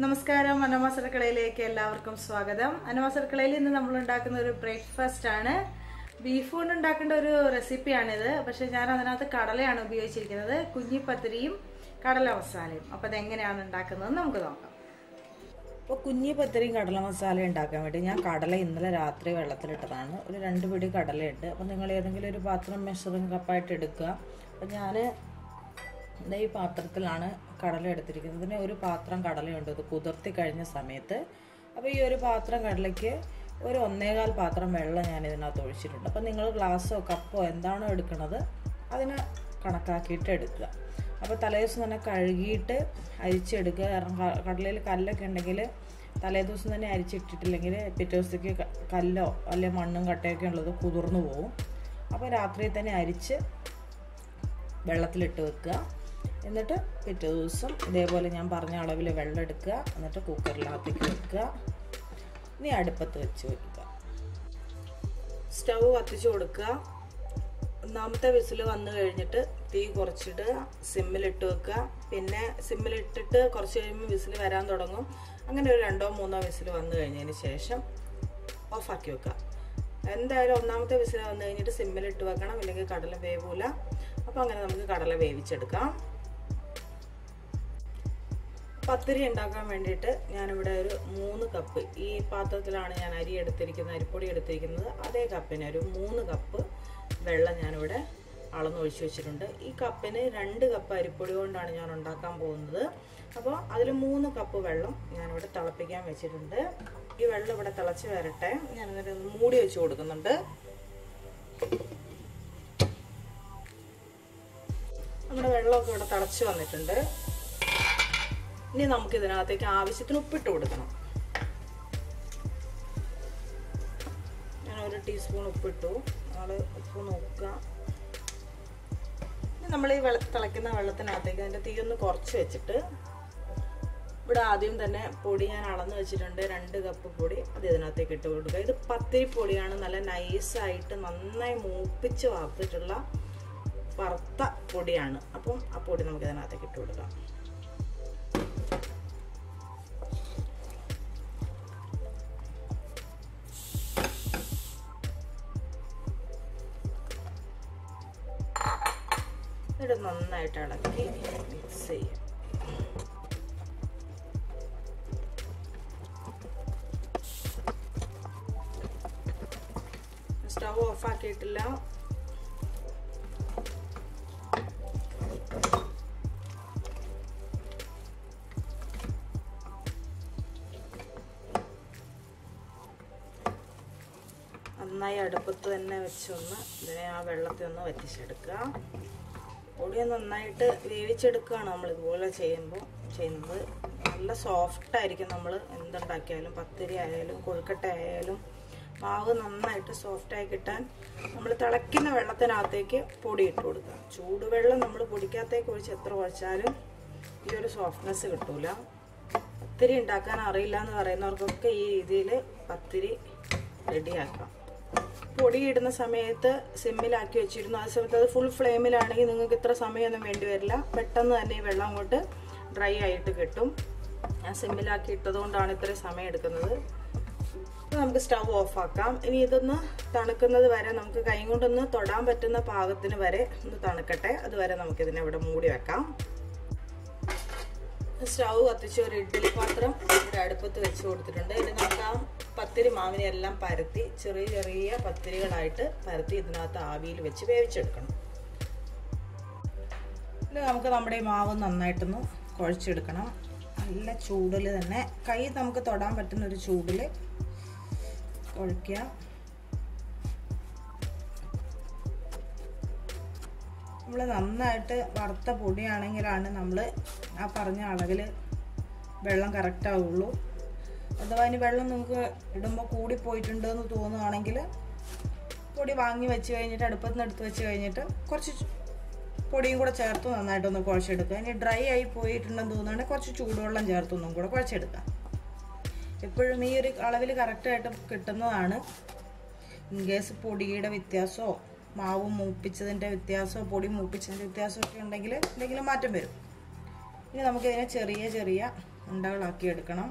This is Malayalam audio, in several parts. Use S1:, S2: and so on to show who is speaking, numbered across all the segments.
S1: നമസ്കാരം അന്നമാസരക്കളയിലേക്ക് എല്ലാവർക്കും സ്വാഗതം. അന്നമാസരക്കളയിൽ ഇന്ന് നമ്മൾ ഉണ്ടാക്കുന്ന ഒരു ബ്രേക്ക്ഫാസ്റ്റ് ആണ്. ബീഫ് കൊണ്ട് ഉണ്ടാക്കേണ്ട ഒരു റെസിപ്പിയാണിത് പക്ഷെ ഞാൻ അതിനകത്ത് കടലയാണ് ഉപയോഗിച്ചിരിക്കുന്നത്. കുഞ്ഞിപ്പത്തിരിയും കടല മസാലയും അപ്പോൾ അതെങ്ങനെയാണ് ഉണ്ടാക്കുന്നതെന്ന് നമുക്ക് നോക്കാം.
S2: അപ്പോൾ കുഞ്ഞിപ്പത്തിരിയും കടല മസാലയും ഉണ്ടാക്കാൻ വേണ്ടി ഞാൻ കടല ഇന്നലെ രാത്രി വെള്ളത്തിലിട്ടതാണ്. ഒരു രണ്ട് പിടി കടലയുണ്ട്. അപ്പോൾ നിങ്ങൾ ഏതെങ്കിലും ഒരു പാത്രം മെഷറിങ് കപ്പായിട്ട് എടുക്കുക. അപ്പോൾ ഞാൻ ഈ പാത്രത്തിലാണ് കടല എടുത്തിരിക്കുന്നത്. ഇതിന് ഒരു പാത്രം കടലയുണ്ട്. അത് കുതിർത്തി കഴിഞ്ഞ സമയത്ത്. അപ്പോൾ ഈ ഒരു പാത്രം കടലയ്ക്ക് ഒരു ഒന്നേകാൽ പാത്രം വെള്ളം ഞാൻ ഇതിനകത്ത് ഒഴിച്ചിട്ടുണ്ട്. അപ്പോൾ നിങ്ങൾ ഗ്ലാസ്സോ കപ്പോ എന്താണോ എടുക്കുന്നത് അതിനെ കണക്കാക്കിയിട്ട് എടുക്കുക. അപ്പോൾ തലേദിവസം തന്നെ കഴുകിയിട്ട് അരിച്ചെടുക്കുക. കാരണം കടലയിൽ കല്ലൊക്കെ ഉണ്ടെങ്കിൽ തലേദിവസം തന്നെ അരിച്ചിട്ടിട്ടില്ലെങ്കിൽ പിറ്റേ ദിവസത്തേക്ക് കല്ലോ അല്ലെങ്കിൽ മണ്ണും കട്ടയൊക്കെ ഉള്ളത് കുതിർന്നു പോകും അപ്പോൾ രാത്രി തന്നെ അരിച്ച് വെള്ളത്തിലിട്ട് വെക്കുക. എന്നിട്ട് പിറ്റേ ദിവസം ഇതേപോലെ ഞാൻ പറഞ്ഞ അളവിൽ വെള്ളം എടുക്കുക എന്നിട്ട് കുക്കറിനകത്തേക്ക് വെക്കുക. ഇനി അടുപ്പത്ത് വെച്ച് വെക്കുക. സ്റ്റൗ കത്തിച്ച് കൊടുക്കുക. ഒന്നാമത്തെ വിസിൽ വന്നു കഴിഞ്ഞിട്ട് തീ കുറച്ചിട്ട് സിമ്മിലിട്ട് വെക്കുക. പിന്നെ സിമ്മിലിട്ടിട്ട് കുറച്ച് കഴിയുമ്പോൾ വിസിൽ വരാൻ തുടങ്ങും. അങ്ങനെ ഒരു രണ്ടോ മൂന്നോ വിസിൽ വന്നു കഴിഞ്ഞതിന് ശേഷം ഓഫാക്കി വെക്കുക. എന്തായാലും ഒന്നാമത്തെ വിസിൽ വന്നു കഴിഞ്ഞിട്ട് സിമ്മിലിട്ട് വെക്കണം ഇല്ലെങ്കിൽ കടല വേവൂല. അപ്പോൾ അങ്ങനെ നമുക്ക് കടല വേവിച്ചെടുക്കാം. പത്തിരി ഉണ്ടാക്കാൻ വേണ്ടിയിട്ട് ഞാനിവിടെ ഒരു മൂന്ന് കപ്പ് ഈ പാത്രത്തിലാണ് ഞാൻ അരി എടുത്തിരിക്കുന്നത് അരിപ്പൊടി എടുത്തിരിക്കുന്നത്. അതേ കപ്പിന് ഒരു മൂന്ന് കപ്പ് വെള്ളം ഞാനിവിടെ അളന്നൊഴിച്ച് വെച്ചിട്ടുണ്ട്. ഈ കപ്പിന് രണ്ട് കപ്പ് അരിപ്പൊടി കൊണ്ടാണ് ഞാൻ ഉണ്ടാക്കാൻ പോകുന്നത്. അപ്പോൾ അതിൽ മൂന്ന് കപ്പ് വെള്ളം ഞാനിവിടെ തിളപ്പിക്കാൻ വെച്ചിട്ടുണ്ട്. ഈ വെള്ളം ഇവിടെ തിളച്ച് വരട്ടെ. ഞാൻ എന്നിട്ട് മൂടി വെച്ച് കൊടുക്കുന്നുണ്ട്. നമ്മുടെ വെള്ളമൊക്കെ ഇവിടെ തിളച്ച് വന്നിട്ടുണ്ട്. ഇനി നമുക്ക് ഇതിനകത്തേക്ക് ആവശ്യത്തിന് ഉപ്പിട്ട് കൊടുക്കണം. ഞാൻ ഒരു ടീസ്പൂൺ ഉപ്പിട്ടു. നമ്മൾ ഉപ്പ് നോക്കുക. നമ്മൾ ഈ വെള്ള തിളയ്ക്കുന്ന വെള്ളത്തിനകത്തേക്ക് അതിന്റെ തീ ഒന്ന് കുറച്ച് വെച്ചിട്ട് ഇവിടെ ആദ്യം തന്നെ പൊടി ഞാൻ അളന്ന് വെച്ചിട്ടുണ്ട്. രണ്ട് കപ്പ് പൊടി അത് ഇതിനകത്തേക്ക് ഇട്ട് കൊടുക്കുക. ഇത് പത്തിരി പൊടിയാണ്. നല്ല നൈസായിട്ട് നന്നായി മൂപ്പിച്ച് വാർത്തിട്ടുള്ള വറുത്ത പൊടിയാണ്. അപ്പം ആ പൊടി നമുക്ക് ഇതിനകത്തേക്ക് ഇട്ട് കൊടുക്കാം. നന്നായിട്ട് ഇളക്കി മിക്സ് ചെയ്യാം. സ്റ്റവ് ഓഫ് ആക്കിയിട്ടില്ല. നന്നായി അടുപ്പത്ത് തന്നെ വെച്ചൊന്ന് ഇതിനെ ആ വെള്ളത്തിൽ ഒന്ന് വറ്റിച്ചെടുക്കുക പൊടി നന്നായിട്ട് വേവിച്ചെടുക്കുകയാണ് നമ്മൾ ഇതുപോലെ ചെയ്യുമ്പോൾ ചെയ്യുന്നത്. നല്ല സോഫ്റ്റ് ആയിരിക്കും നമ്മൾ എന്തുണ്ടാക്കിയാലും പത്തിരി ആയാലും കൊഴുക്കട്ട ആയാലും. മാവ് നന്നായിട്ട് സോഫ്റ്റായി കിട്ടാൻ നമ്മൾ തിളയ്ക്കുന്ന വെള്ളത്തിനകത്തേക്ക് പൊടി കൊടുക്കുക. ചൂടുവെള്ളം നമ്മൾ പൊടിക്കകത്തേക്ക് ഒഴിച്ച് എത്ര കുറച്ചാലും ഈ ഒരു സോഫ്റ്റ്നെസ് കിട്ടൂല. പത്തിരി ഉണ്ടാക്കാൻ അറിയില്ല എന്ന് പറയുന്നവർക്കൊക്കെ ഈ രീതിയിൽ പത്തിരി റെഡിയാക്കാം പൊടി ഇടുന്ന സമയത്ത് സിമ്മിലാക്കി വെച്ചിരുന്നു. ആ സമയത്ത് അത് ഫുൾ ഫ്ലെയിമിലാണെങ്കിൽ നിങ്ങൾക്ക് ഇത്ര സമയമൊന്നും വേണ്ടി വരില്ല. പെട്ടെന്ന് തന്നെ ഈ വെള്ളം അങ്ങോട്ട് ഡ്രൈ ആയിട്ട് കിട്ടും. ഞാൻ സിമ്മിലാക്കി ഇട്ടതുകൊണ്ടാണ് ഇത്രയും സമയം എടുക്കുന്നത്. നമുക്ക് സ്റ്റവ് ഓഫ് ആക്കാം. ഇനി ഇതൊന്ന് തണുക്കുന്നത് വരെ നമുക്ക് കൈ കൊണ്ടൊന്ന് തൊടാൻ പറ്റുന്ന പാകത്തിന് വരെ ഒന്ന് തണുക്കട്ടെ. അതുവരെ നമുക്കിതിനെ ഇവിടെ മൂടി വെക്കാം. സ്റ്റവ് കത്തിച്ച് ഒരു ഇഡ്ഡലി പാത്രം ഇവിടെ അടുപ്പത്ത് വെച്ച് കൊടുത്തിട്ടുണ്ട്. ഇനി നമുക്ക് ആ പത്തിരി മാവിനെ എല്ലാം പരത്തി ചെറിയ ചെറിയ പത്തിരികളായിട്ട് പരത്തി ഇതിനകത്ത് ആവിയിൽ വെച്ച് വേവിച്ചെടുക്കണം. ഇത് നമുക്ക് നമ്മുടെ മാവ് നന്നായിട്ടൊന്ന് കുഴച്ചെടുക്കണം. നല്ല ചൂടിൽ തന്നെ. കൈ നമുക്ക് തൊടാൻ പറ്റുന്ന ഒരു ചൂടിൽ കുഴക്കുക നമ്മൾ നന്നായിട്ട് വറുത്ത പൊടിയാണെങ്കിലാണ് നമ്മൾ ആ പറഞ്ഞ അളവിൽ വെള്ളം കറക്റ്റ് ആവുള്ളൂ. അഥവാ ഇനി വെള്ളം നമുക്ക് ഇടുമ്പോൾ കൂടി പോയിട്ടുണ്ട് എന്ന് തോന്നുകയാണെങ്കിൽ പൊടി വാങ്ങി വെച്ച് കഴിഞ്ഞിട്ട് അടുപ്പത്ത് നിന്ന് എടുത്ത് വെച്ച് കഴിഞ്ഞിട്ട് കുറച്ച് പൊടിയും കൂടെ ചേർത്ത് നന്നായിട്ടൊന്ന് കുഴച്ചെടുക്കുക. ഇനി ഡ്രൈ ആയി പോയിട്ടുണ്ടെന്ന് തോന്നുകയാണെങ്കിൽ കുറച്ച് ചൂടുവെള്ളം ചേർത്തൊന്നും കൂടെ കുഴച്ചെടുക്കാം എപ്പോഴും ഈ ഒരു അളവിൽ കറക്റ്റായിട്ട് കിട്ടുന്നതാണ്. ഇൻ കേസ് പൊടിയുടെ വ്യത്യാസമോ മാവ് മൂപ്പിച്ചതിന്റെ വ്യത്യാസമോ പൊടി മൂപ്പിച്ചതിന്റെ വ്യത്യാസമൊക്കെ ഉണ്ടെങ്കിൽ എന്തെങ്കിലും മാറ്റം വരും. ഇനി നമുക്കിതിനെ ചെറിയ ചെറിയ ഉണ്ടകളാക്കി എടുക്കണം.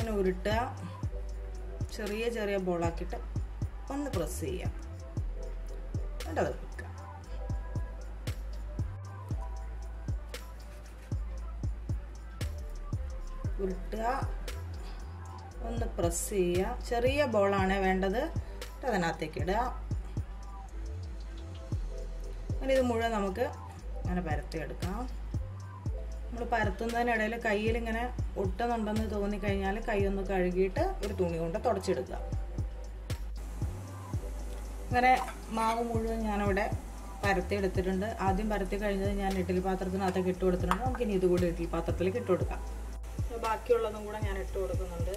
S2: ഇങ്ങനെ ഉരുട്ടുക. ചെറിയ ചെറിയ ബോളാക്കിയിട്ട് ഒന്ന് പ്രസ് ചെയ്യാം എന്നിട്ട് അത് വെക്കുക. ഉരുട്ടുക. ഒന്ന് പ്രസ് ചെയ്യുക. ചെറിയ ബോളാണ് വേണ്ടത്. അതിനകത്തേക്ക് ഇടുക. അങ്ങനെ ഇത് മുഴുവൻ നമുക്ക് അങ്ങനെ പരത്തിയെടുക്കാം നമ്മൾ പരത്തുന്നതിനിടയിൽ കയ്യിൽ ഇങ്ങനെ ഒട്ടുന്നുണ്ടെന്ന് തോന്നിക്കഴിഞ്ഞാൽ കൈ ഒന്ന് കഴുകിയിട്ട് ഒരു തുണി കൊണ്ട് തുടച്ചെടുക്കുക. അങ്ങനെ മാവ് മുഴുവൻ ഞാനിവിടെ പരത്തി എടുത്തിട്ടുണ്ട് ആദ്യം പരത്തി കഴിഞ്ഞത് ഞാൻ ഇഡ്ഡലി പാത്രത്തിനകത്തേക്ക് ഇട്ട് കൊടുത്തിട്ടുണ്ട്. നമുക്കിനി ഇതുകൂടി ഇഡ്ഡലി പാത്രത്തിലേക്ക് ഇട്ട് കൊടുക്കാം. ബാക്കിയുള്ളതും കൂടെ ഞാൻ ഇട്ട് കൊടുക്കുന്നുണ്ട്.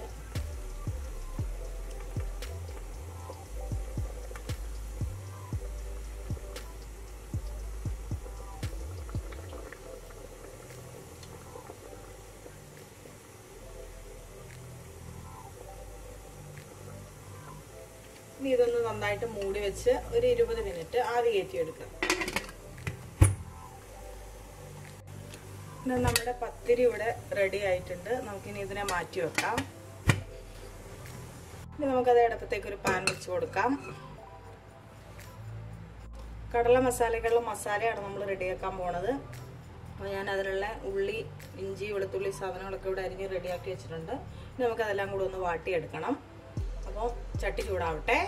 S2: ഇനി ഇതൊന്ന് നന്നായിട്ട് മൂടി വെച്ച് ഒരു ഇരുപത് മിനിറ്റ് ആവി കയറ്റിയെടുക്കുക ഇത് നമ്മുടെ പത്തിരി ഇവിടെ റെഡി ആയിട്ടുണ്ട്. നമുക്കിനി ഇതിനെ മാറ്റി വെക്കാം. ഇനി നമുക്കത് അടുപ്പത്തേക്ക് ഒരു പാൻ വെച്ച് കൊടുക്കാം. കടല മസാലകളും മസാലയാണ് നമ്മൾ റെഡിയാക്കാൻ പോണത്. അപ്പോൾ ഞാൻ അതിലുള്ള ഉള്ളി ഇഞ്ചി വെളുത്തുള്ളി സാധനങ്ങളൊക്കെ ഇവിടെ അരിഞ്ഞ് റെഡിയാക്കി വെച്ചിട്ടുണ്ട്. ഇനി നമുക്കതെല്ലാം കൂടെ ഒന്ന് വാട്ടിയെടുക്കണം. അപ്പോൾ ചട്ടി ചൂടാവട്ടെ.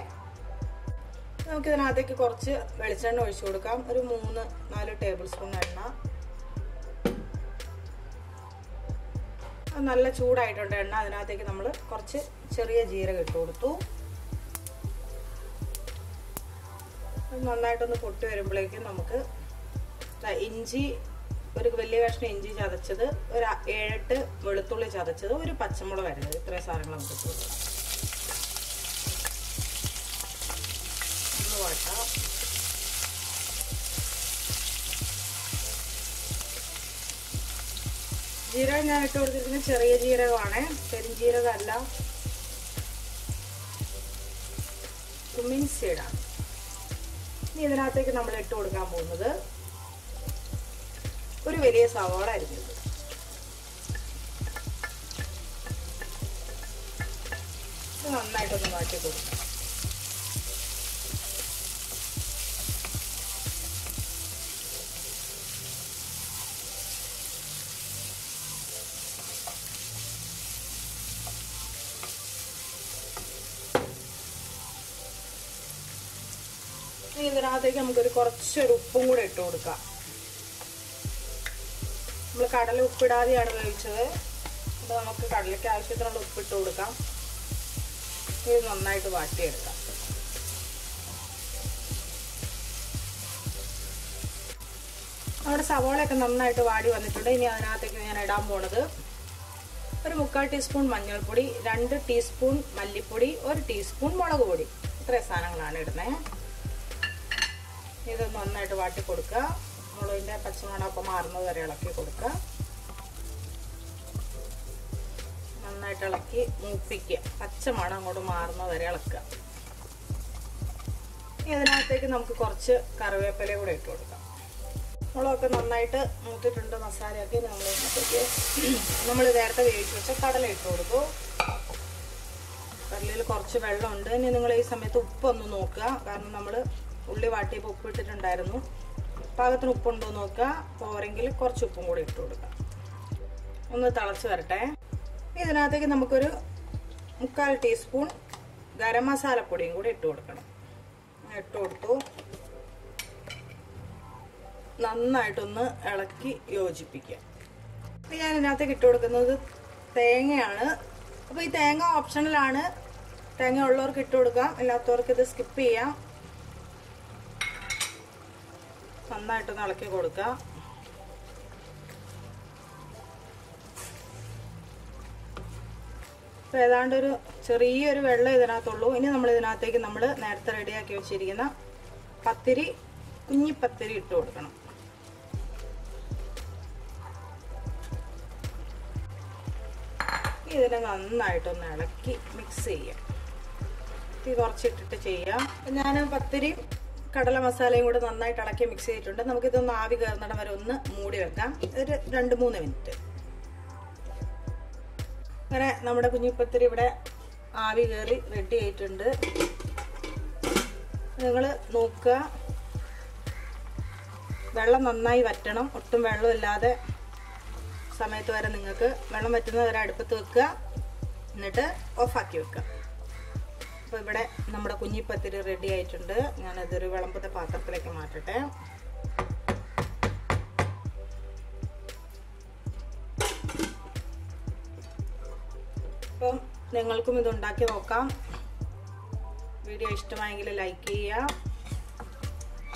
S2: നമുക്കിതിനകത്തേക്ക് കുറച്ച് വെളിച്ചെണ്ണ ഒഴിച്ചു കൊടുക്കാം. ഒരു മൂന്ന് നാല് ടേബിൾ സ്പൂൺ എണ്ണ. നല്ല ചൂടായിട്ടുണ്ട് എണ്ണ. അതിനകത്തേക്ക് നമ്മൾ കുറച്ച് ചെറിയ ജീരകം ഇട്ട് കൊടുത്തു. നന്നായിട്ടൊന്ന് പൊട്ടി വരുമ്പോഴേക്കും നമുക്ക് ഇഞ്ചി ഒരു വലിയ കഷ്ണം ഇഞ്ചി ചതച്ചത് ഒരു ഏഴെട്ട് വെളുത്തുള്ളി ചതച്ചത് ഒരു പച്ചമുളക് വരുന്നത് ഇത്രയും സാധനങ്ങൾ നമുക്ക് വാട്ടാം ജീരകം ഞാൻ ഇട്ട് കൊടുത്തിരിക്കുന്നത് ചെറിയ ജീരകമാണ്. പെരുംജീരകമല്ല. കുമ്മിൻ സീഡാണ്. ഇനി ഇതിനകത്തേക്ക് നമ്മൾ ഇട്ട് കൊടുക്കാൻ പോകുന്നത് ഒരു വലിയ സവാള അരിഞ്ഞത്. നന്നായിട്ടൊന്ന് മാറ്റി കൊടുക്കാം. ഇനി ഇതിനകത്തേക്ക് നമുക്കൊരു കുറച്ചൊരു ഉപ്പും കൂടെ ഇട്ട് കൊടുക്കാം. നമ്മൾ കടല ഉപ്പിടാതെയാണ് വേവിച്ചത്. അപ്പോൾ നമുക്ക് കടലയ്ക്ക് ആവശ്യത്തിനുള്ള ഉപ്പിട്ട് കൊടുക്കാം. ഇത് നന്നായിട്ട് വാട്ടിയെടുക്കാം. നമ്മുടെ സവോളയൊക്കെ നന്നായിട്ട് വാടി വന്നിട്ടുണ്ട്. ഇനി അതിനകത്തേക്ക് ഞാൻ ഇടാൻ പോണത് ഒരു മുക്കാൽ ടീസ്പൂൺ മഞ്ഞൾപ്പൊടി രണ്ട് ടീസ്പൂൺ മല്ലിപ്പൊടി ഒരു ടീസ്പൂൺ മുളക് പൊടി. ഇത്രയും സാധനങ്ങളാണ് ഇടുന്നത് ഇത് നന്നായിട്ട് വാട്ടി കൊടുക്കുക. മുളകിന്റെ പച്ചമുളകൊക്കെ മാറുന്നത് വരെ ഇളക്കി കൊടുക്കുക. നന്നായിട്ട് ഇളക്കി മൂപ്പിക്കുക. പച്ചമണം അങ്ങോട്ട് മാറുന്നത് വരെ ഇളക്കുക. ഇതിനകത്തേക്ക് നമുക്ക് കുറച്ച് കറിവേപ്പില കൂടെ ഇട്ട് കൊടുക്കാം. മുളകൊക്കെ നന്നായിട്ട് മൂത്തിട്ടുണ്ട് മസാലയൊക്കെ. നമ്മൾ നമ്മൾ നേരത്തെ വേവിച്ച് വെച്ച കടല ഇട്ട് കൊടുത്തു. കടലയിൽ കുറച്ച് വെള്ളമുണ്ട്. ഇനി നിങ്ങൾ ഈ സമയത്ത് ഉപ്പൊന്ന് നോക്കുക. കാരണം നമ്മൾ ഉള്ളി വാട്ടിയപ്പോൾ ഉപ്പ് ഇട്ടിട്ടുണ്ടായിരുന്നു. പാകത്തിന് ഉപ്പുണ്ടോ നോക്കുക. പോരെങ്കിൽ കുറച്ച് ഉപ്പും കൂടി ഇട്ട് കൊടുക്കുക. ഒന്ന് തിളച്ച് വരട്ടെ. ഇതിനകത്തേക്ക് നമുക്കൊരു മുക്കാൽ ടീസ്പൂൺ ഗരം മസാലപ്പൊടിയും കൂടി ഇട്ട് കൊടുക്കണം. ഇട്ട് കൊടുത്തു. നന്നായിട്ടൊന്ന് ഇളക്കി യോജിപ്പിക്കുക. അപ്പം ഞാൻ ഇതിനകത്തേക്ക് ഇട്ട് കൊടുക്കുന്നത് തേങ്ങയാണ്. അപ്പോൾ ഈ തേങ്ങ ഓപ്ഷണലാണ് തേങ്ങ ഉള്ളവർക്ക് ഇട്ട് കൊടുക്കാം. ഇല്ലാത്തവർക്ക് ഇത് സ്കിപ്പ് ചെയ്യാം. നന്നായിട്ടൊന്ന് ഇളക്കി കൊടുക്കുക അപ്പോൾ ഏതാണ്ട് ഒരു ചെറിയൊരു വെള്ളം ഇതിനകത്തുള്ളൂ. ഇനി നമ്മൾ ഇതിനകത്തേക്ക് നമ്മൾ നേരത്തെ റെഡിയാക്കി വെച്ചിരിക്കുന്ന പത്തിരി കുഞ്ഞിപ്പത്തിരി ഇട്ട് കൊടുക്കണം.
S1: ഇതിനെ നന്നായിട്ടൊന്ന് ഇളക്കി മിക്സ് ചെയ്യാം. തീ കുറച്ചിട്ടിട്ട് ചെയ്യാം. ഞാൻ പത്തിരി കടല മസാലയും കൂടെ നന്നായിട്ട് ഇളക്കി മിക്സ് ചെയ്തിട്ടുണ്ട്. നമുക്കിതൊന്ന് ആവി കയറുന്നിടം വരെ ഒന്ന് മൂടി വെക്കാം. ഒരു രണ്ട് മൂന്ന് മിനിറ്റ്. അങ്ങനെ നമ്മുടെ കുഞ്ഞിപ്പത്തിരി ഇവിടെ ആവി കയറി റെഡി ആയിട്ടുണ്ട്. നിങ്ങൾ നോക്കുക. വെള്ളം നന്നായി വറ്റണം. ഒട്ടും വെള്ളമില്ലാതെ സമയത്ത് വരെ നിങ്ങൾക്ക് വെള്ളം വറ്റുന്നത് വരെ അടുപ്പത്ത് വെക്കുക. എന്നിട്ട് ഓഫാക്കി വെക്കുക. അപ്പോൾ ഇവിടെ നമ്മുടെ കുഞ്ഞിപ്പത്തിരി റെഡി ആയിട്ടുണ്ട്. ഞാനതൊരു വിളമ്പത്തെ പാത്രത്തിലേക്ക് മാറ്റട്ടെ. അപ്പം നിങ്ങൾക്കും ഇത് ഉണ്ടാക്കി നോക്കാം. വീഡിയോ ഇഷ്ടമായെങ്കിൽ ലൈക്ക് ചെയ്യുക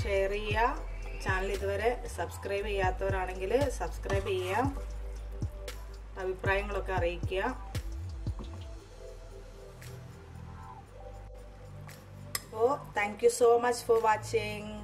S1: ഷെയർ ചെയ്യുക. ചാനൽ ഇതുവരെ സബ്സ്ക്രൈബ് ചെയ്യാത്തവരാണെങ്കിൽ സബ്സ്ക്രൈബ് ചെയ്യുക. അഭിപ്രായങ്ങളൊക്കെ അറിയിക്കുക. po. Thank you so much for watching.